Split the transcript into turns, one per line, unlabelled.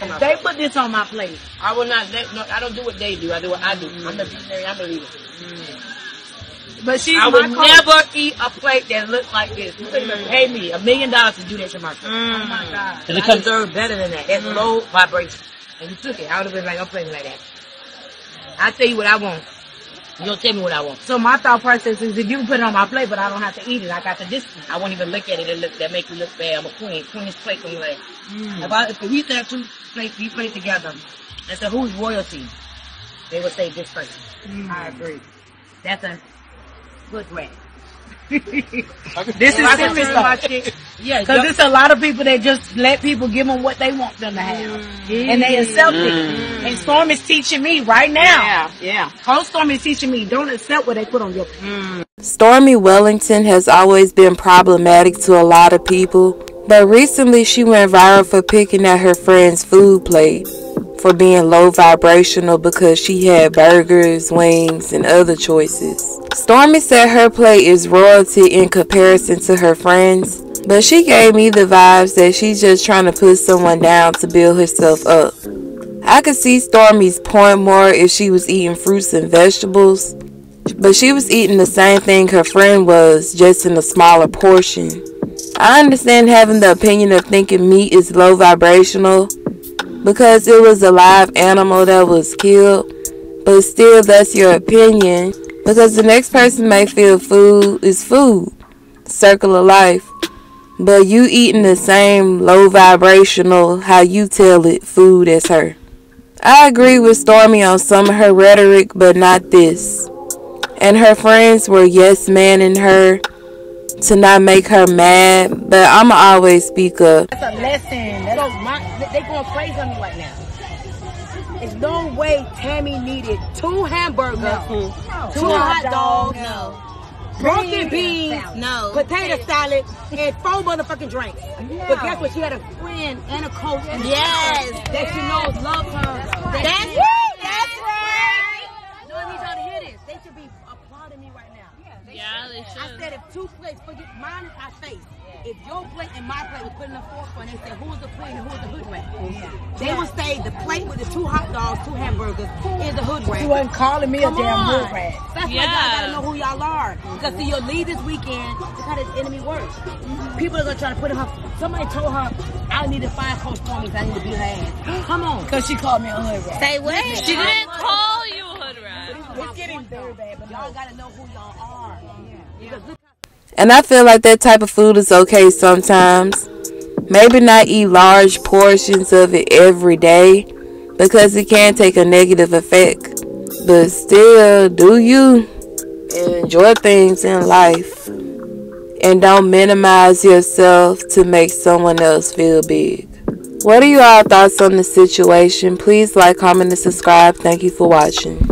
to myself.
They put this on my plate.
I will not. Let, no, I don't do what they do. I do what I do. I'm a visionary. I'm a leader.
But she's
I
my
would
coach.
never eat a plate that looks like this. You couldn't mm. pay me a million dollars to do that to myself. Mm.
Oh my God.
Because I deserve better than that. That's mm. low vibration. And you took it. I would have been like, I'm playing like that. I tell you what I want. You don't tell me what I want.
So my thought process is if you put it on my plate, but I don't have to eat it, I got the distance.
I won't even look at it and look that make you look bad. I'm a queen. Queen's plate on like. Mm. If, I, if we have two plates, we play together, and so who's royalty? They would say this person. Mm. I agree. That's a good way.
This is
I could
serious
fix my
though.
yeah,
Cause
yo-
it's a lot of people that just let people give them what they want them to have. Mm. And they accept it. Mm. And Storm is teaching me right now.
yeah, yeah.
Whole Storm is teaching me, don't accept what they put on your plate. Mm.
Stormy Wellington has always been problematic to a lot of people, but recently she went viral for picking at her friend's food plate for being low vibrational because she had burgers, wings, and other choices. Stormy said her plate is royalty in comparison to her friends, but she gave me the vibes that she's just trying to put someone down to build herself up. I could see Stormy's point more if she was eating fruits and vegetables, but she was eating the same thing her friend was, just in a smaller portion. I understand having the opinion of thinking meat is low vibrational because it was a live animal that was killed, but still, that's your opinion because the next person may feel food is food, circle of life, but you eating the same low vibrational, how you tell it, food as her. I agree with Stormy on some of her rhetoric, but not this. And her friends were yes manning her to not make her mad, but I'ma always speak up.
That's a lesson. That's so my, they going crazy on me right now. There's no way Tammy needed two hamburgers, two hot dogs,
No.
broken beans,
No.
potato salad, and four motherfucking drinks. But guess what? She had a friend and a coach and a
Yes.
spouse that she knows love her. That
That's. That's right.
No, I need y'all to hear this. They should be applauding me right now.
Yeah, they
I said if two plates, forget mine is my face. If your plate and my plate was put in a fork and they said who's the queen and who's the hood rat, they would say the plate with the two hot dogs, two hamburgers is the hood rat.
You wasn't calling me a damn
on.
hood rat.
That's why y'all gotta know who y'all are. Because see, your leave this weekend, look how this enemy works. Mm-hmm. People are gonna try to put in her. Somebody told her, I need to find Coach for me 'cause I need to be her ass. Come on.
Because she called me a hood rat.
Say what? She didn't call you a hood rat.
It's getting very bad, but
Y'all gotta know who y'all are. Because look
And I feel like that type of food is okay sometimes. Maybe not eat large portions of it every day because it can take a negative effect. But still, do you enjoy things in life and don't minimize yourself to make someone else feel big. What are your thoughts on the situation? Please like, comment, and subscribe. Thank you for watching.